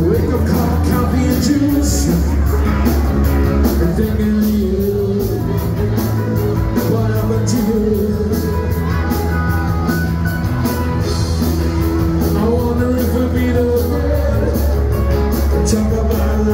wake up coffee and juice And thinking of you. What happened to you I wonder if we'll Talk about